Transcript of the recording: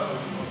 Oh,